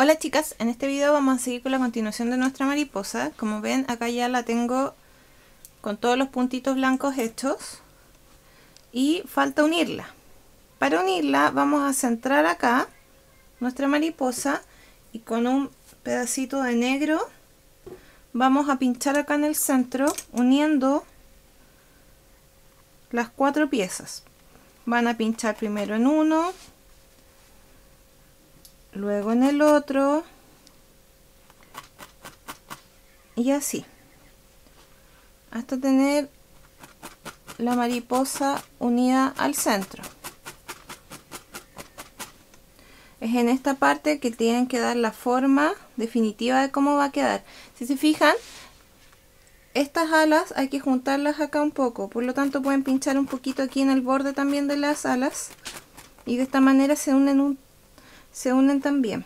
Hola chicas, en este video vamos a seguir con la continuación de nuestra mariposa. Como ven, acá ya la tengo con todos los puntitos blancos hechos. Y falta unirla. Para unirla vamos a centrar acá nuestra mariposa y con un pedacito de negro vamos a pinchar acá en el centro uniendo las cuatro piezas. Van a pinchar primero en uno, luego en el otro y así hasta tener la mariposa unida al centro. Es en esta parte que tienen que dar la forma definitiva de cómo va a quedar. Si se fijan estas alas hay que juntarlas acá un poco por lo tanto pueden pinchar un poquito aquí en el borde también de las alas y de esta manera se unen un se unen también.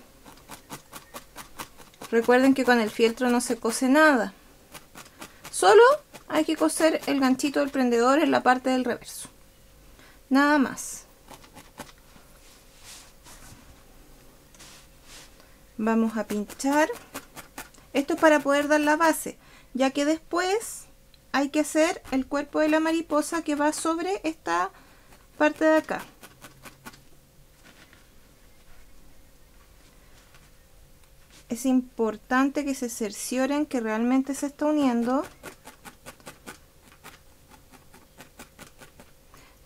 Recuerden que con el fieltro no se cose nada. Solo hay que coser el ganchito del prendedor en la parte del reverso. Nada más. Vamos a pinchar. Esto es para poder dar la base, ya que después hay que hacer el cuerpo de la mariposa que va sobre esta parte de acá. Es importante que se cercioren que realmente se está uniendo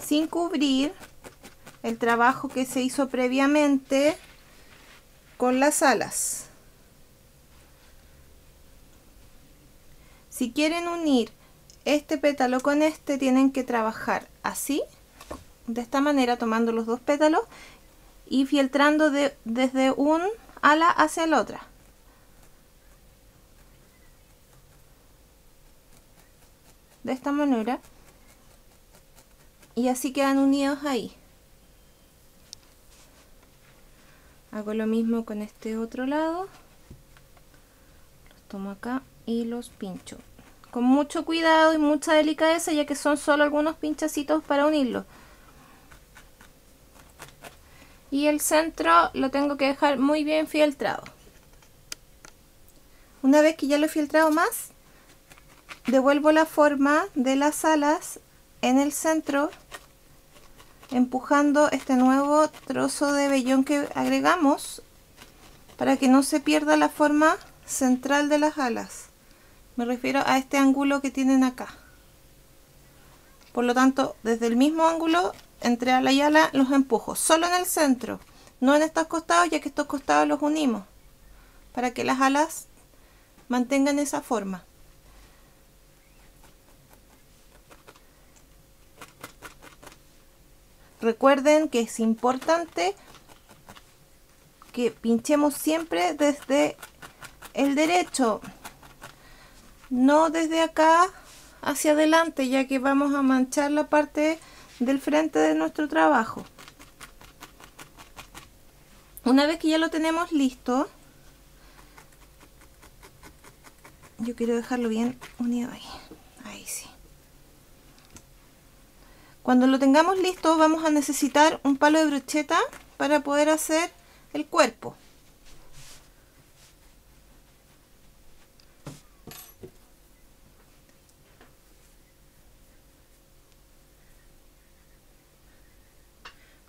sin cubrir el trabajo que se hizo previamente con las alas. Si quieren unir este pétalo con este, tienen que trabajar así, de esta manera, tomando los dos pétalos y filtrando de, desde un ala hacia la otra. De esta manera. Y así quedan unidos ahí. Hago lo mismo con este otro lado. Los tomo acá y los pincho. Con mucho cuidado y mucha delicadeza ya que son solo algunos pinchacitos para unirlos. Y el centro lo tengo que dejar muy bien filtrado. Una vez que ya lo he filtrado más devuelvo la forma de las alas en el centro empujando este nuevo trozo de vellón que agregamos para que no se pierda la forma central de las alas. Me refiero a este ángulo que tienen acá. Por lo tanto desde el mismo ángulo entre ala y ala los empujo solo en el centro no en estos costados ya que estos costados los unimos para que las alas mantengan esa forma Recuerden que es importante que pinchemos siempre desde el derecho, no desde acá hacia adelante, ya que vamos a manchar la parte del frente de nuestro trabajo. Una vez que ya lo tenemos listo, yo quiero dejarlo bien unido ahí. Ahí sí. Cuando lo tengamos listo vamos a necesitar un palo de brocheta para poder hacer el cuerpo.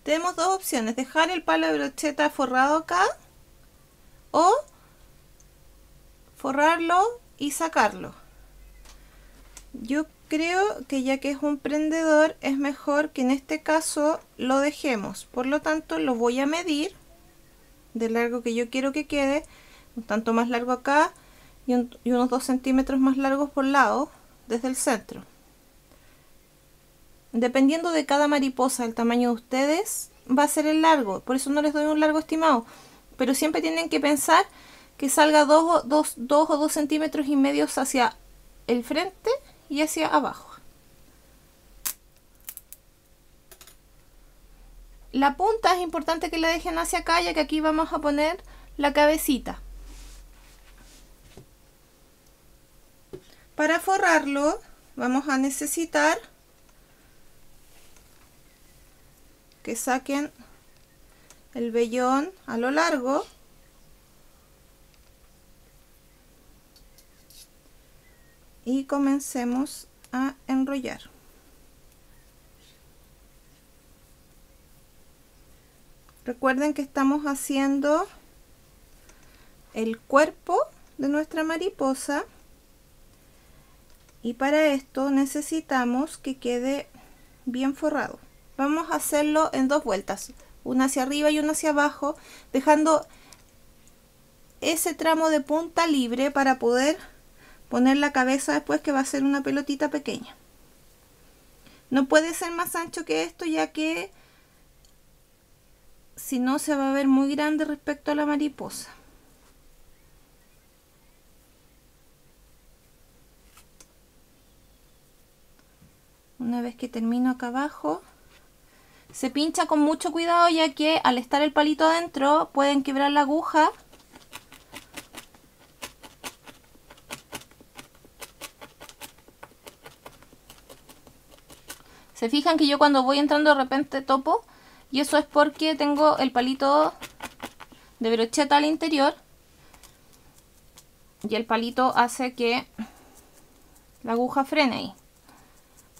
Tenemos dos opciones, dejar el palo de brocheta forrado acá o forrarlo y sacarlo. Yo creo que ya que es un prendedor es mejor que en este caso lo dejemos. Por lo tanto lo voy a medir del largo que yo quiero que quede un tanto más largo acá y, unos 2 centímetros más largos por lado desde el centro. Dependiendo de cada mariposa el tamaño de ustedes va a ser el largo. Por eso no les doy un largo estimado. Pero siempre tienen que pensar que salga 2 dos, dos o 2 centímetros y medios hacia el frente y hacia abajo. La punta es importante que la dejen hacia acá ya que aquí vamos a poner la cabecita. Para forrarlo vamos a necesitar que saquen el vellón a lo largo y comencemos a enrollar. Recuerden que estamos haciendo el cuerpo de nuestra mariposa y para esto necesitamos que quede bien forrado. Vamos a hacerlo en dos vueltas una hacia arriba y una hacia abajo dejando ese tramo de punta libre para poder poner la cabeza después que va a ser una pelotita pequeña. No puede ser más ancho que esto ya que si no se va a ver muy grande respecto a la mariposa. Una vez que termino acá abajo se pincha con mucho cuidado ya que al estar el palito adentro pueden quebrar la aguja se fijan que yo cuando voy entrando de repente topo y eso es porque tengo el palito de brocheta al interior. Y el palito hace que la aguja frene ahí.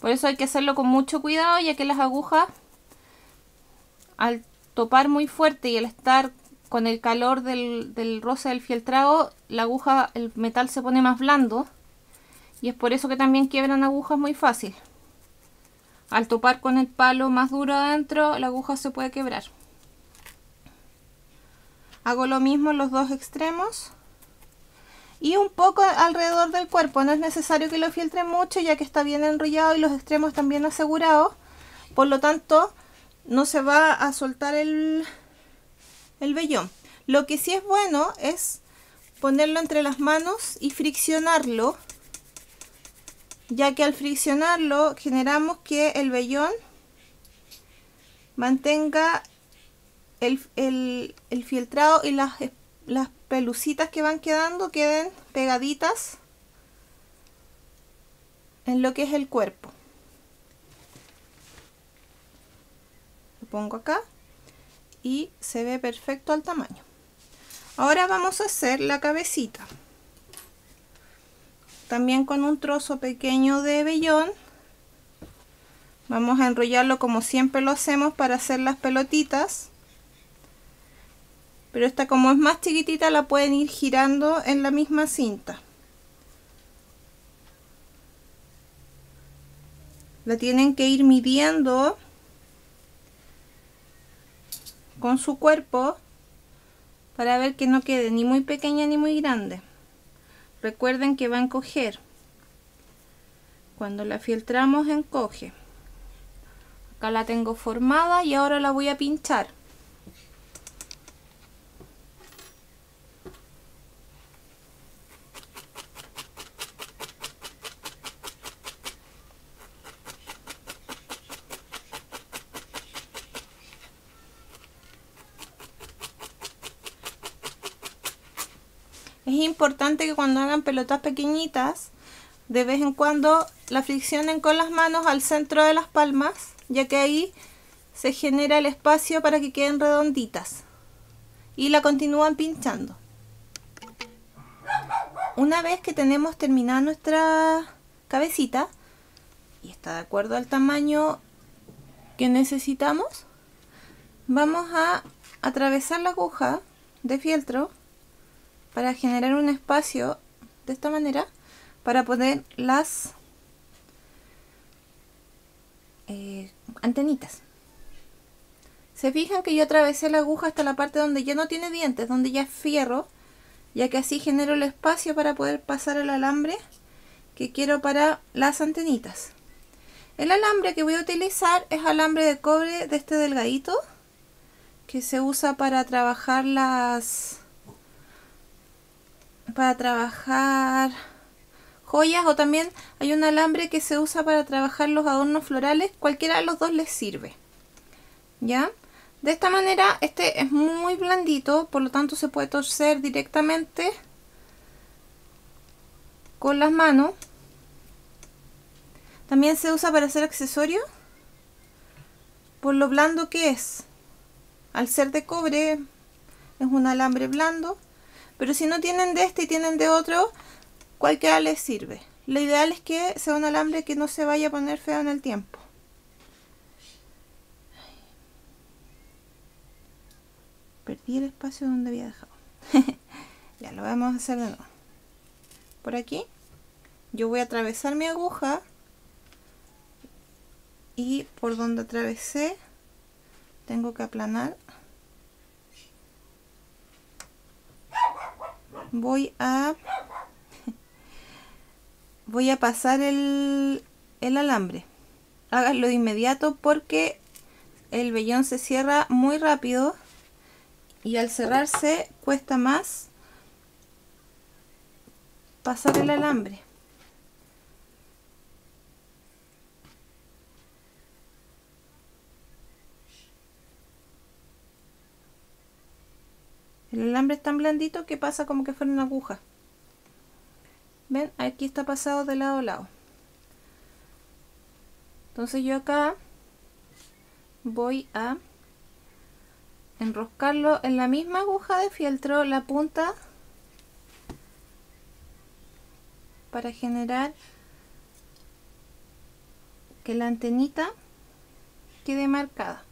Por eso hay que hacerlo con mucho cuidado ya que las agujas al topar muy fuerte y al estar con el calor del, del roce del fieltrado la aguja, el metal se pone más blando. Y es por eso que también quiebran agujas muy fácil al topar con el palo más duro adentro la aguja se puede quebrar hago lo mismo en los dos extremos y un poco alrededor del cuerpo. No es necesario que lo filtre mucho ya que está bien enrollado y los extremos están bien asegurados. Por lo tanto, no se va a soltar el, el vellón. Lo que sí es bueno es ponerlo entre las manos y friccionarlo, ya que al friccionarlo generamos que el vellón mantenga el, el, filtrado y las, las pelucitas que van quedando queden pegaditas en lo que es el cuerpo. Lo pongo acá y se ve perfecto al tamaño. Ahora vamos a hacer la cabecita. También con un trozo pequeño de vellón. Vamos a enrollarlo como siempre lo hacemos para hacer las pelotitas. Pero esta como es más chiquitita la pueden ir girando en la misma cinta. La tienen que ir midiendo con su cuerpo para ver que no quede ni muy pequeña ni muy grande recuerden que va a encoger. Cuando la filtramos encoge. Acá la tengo formada y ahora la voy a pinchar importante que cuando hagan pelotas pequeñitas, de vez en cuando la friccionen con las manos al centro de las palmas, ya que ahí se genera el espacio para que queden redonditas. Y la continúan pinchando. Una vez que tenemos terminada nuestra cabecita, y está de acuerdo al tamaño que necesitamos, vamos a atravesar la aguja de fieltro para generar un espacio de esta manera para poner las eh, antenitas. Se fijan que yo atravesé la aguja hasta la parte donde ya no tiene dientes donde ya es fierro ya que así genero el espacio para poder pasar el alambre que quiero para las antenitas. El alambre que voy a utilizar es alambre de cobre de este delgadito que se usa para trabajar las para trabajar joyas o también hay un alambre que se usa para trabajar los adornos florales. Cualquiera de los dos les sirve. ¿Ya? De esta manera este es muy blandito, por lo tanto se puede torcer directamente con las manos. También se usa para hacer accesorios por lo blando que es. Al ser de cobre es un alambre blando pero si no tienen de este y tienen de otro, cualquiera les sirve. lo ideal es que sea un alambre que no se vaya a poner feo en el tiempo. Perdí el espacio donde había dejado. ya lo vamos a hacer de nuevo. Por aquí yo voy a atravesar mi aguja y por donde atravesé tengo que aplanar voy a voy a pasar el, el alambre. Háganlo de inmediato porque el vellón se cierra muy rápido y al cerrarse cuesta más pasar el alambre El alambre es tan blandito que pasa como que fuera una aguja. ¿Ven? Aquí está pasado de lado a lado. Entonces yo acá voy a enroscarlo en la misma aguja de fieltro, la punta, para generar que la antenita quede marcada.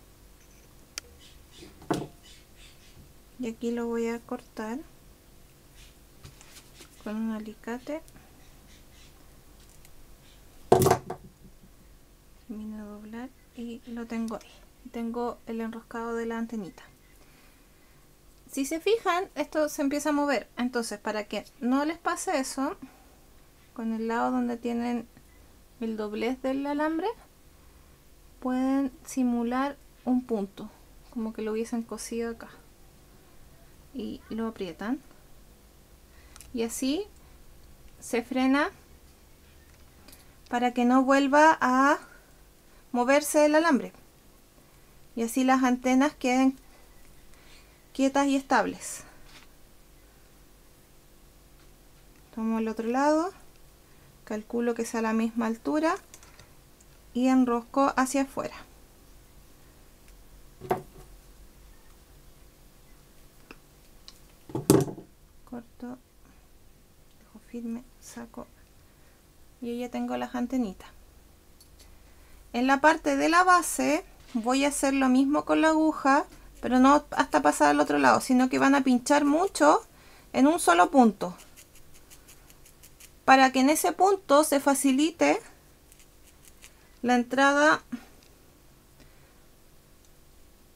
Y aquí lo voy a cortar con un alicate. Termino de doblar y lo tengo ahí. Tengo el enroscado de la antenita. Si se fijan esto se empieza a mover. Entonces para que no les pase eso con el lado donde tienen el doblez del alambre pueden simular un punto como que lo hubiesen cosido acá y lo aprietan. Y así se frena para que no vuelva a moverse el alambre. Y así las antenas queden quietas y estables. Tomo el otro lado calculo que sea a la misma altura y enrosco hacia afuera firme saco y ya tengo las antenitas. En la parte de la base voy a hacer lo mismo con la aguja pero no hasta pasar al otro lado sino que van a pinchar mucho en un solo punto. Para que en ese punto se facilite la entrada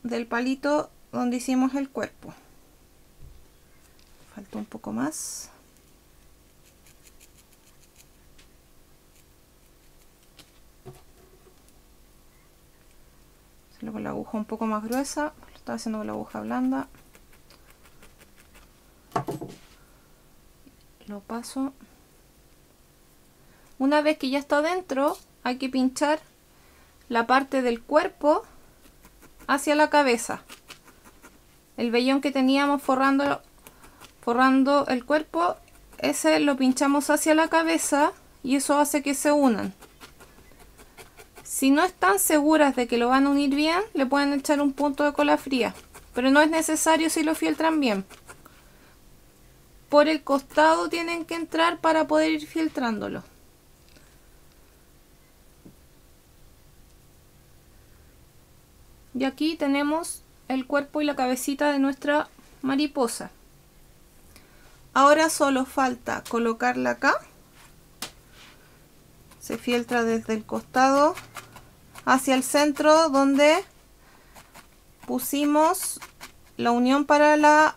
del palito donde hicimos el cuerpo. Falta un poco más hacerlo con la aguja un poco más gruesa. Lo estaba haciendo con la aguja blanda. Lo paso. Una vez que ya está dentro hay que pinchar la parte del cuerpo hacia la cabeza. El vellón que teníamos forrando forrando el cuerpo, ese lo pinchamos hacia la cabeza y eso hace que se unan. Si no están seguras de que lo van a unir bien, le pueden echar un punto de cola fría, pero no es necesario si lo filtran bien. Por el costado tienen que entrar para poder ir filtrándolo. Y aquí tenemos el cuerpo y la cabecita de nuestra mariposa. Ahora solo falta colocarla acá. Se filtra desde el costado hacia el centro donde pusimos la unión para la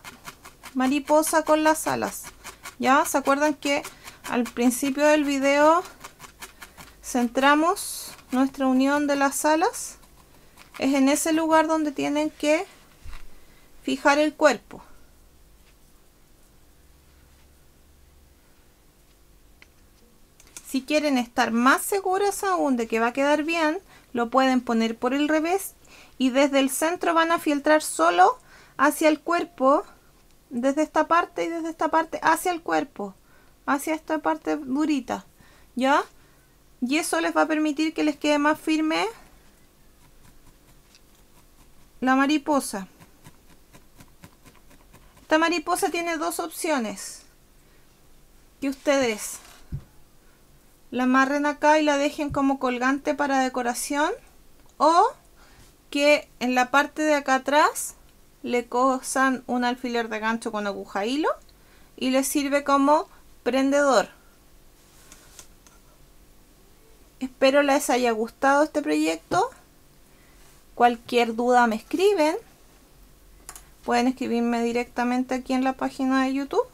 mariposa con las alas. ¿Ya? ¿Se acuerdan que al principio del video centramos nuestra unión de las alas? Es en ese lugar donde tienen que fijar el cuerpo. Si quieren estar más seguras aún de que va a quedar bien, lo pueden poner por el revés y desde el centro van a filtrar solo hacia el cuerpo, desde esta parte y desde esta parte hacia el cuerpo, hacia esta parte durita, ¿ya? Y eso les va a permitir que les quede más firme la mariposa. Esta mariposa tiene dos opciones que ustedes la amarren acá y la dejen como colgante para decoración o que en la parte de acá atrás le cosan un alfiler de gancho con aguja hilo y le sirve como prendedor. Espero les haya gustado este proyecto. Cualquier duda me escriben. Pueden escribirme directamente aquí en la página de YouTube.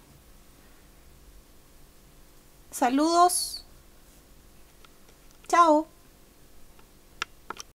Saludos. ciao。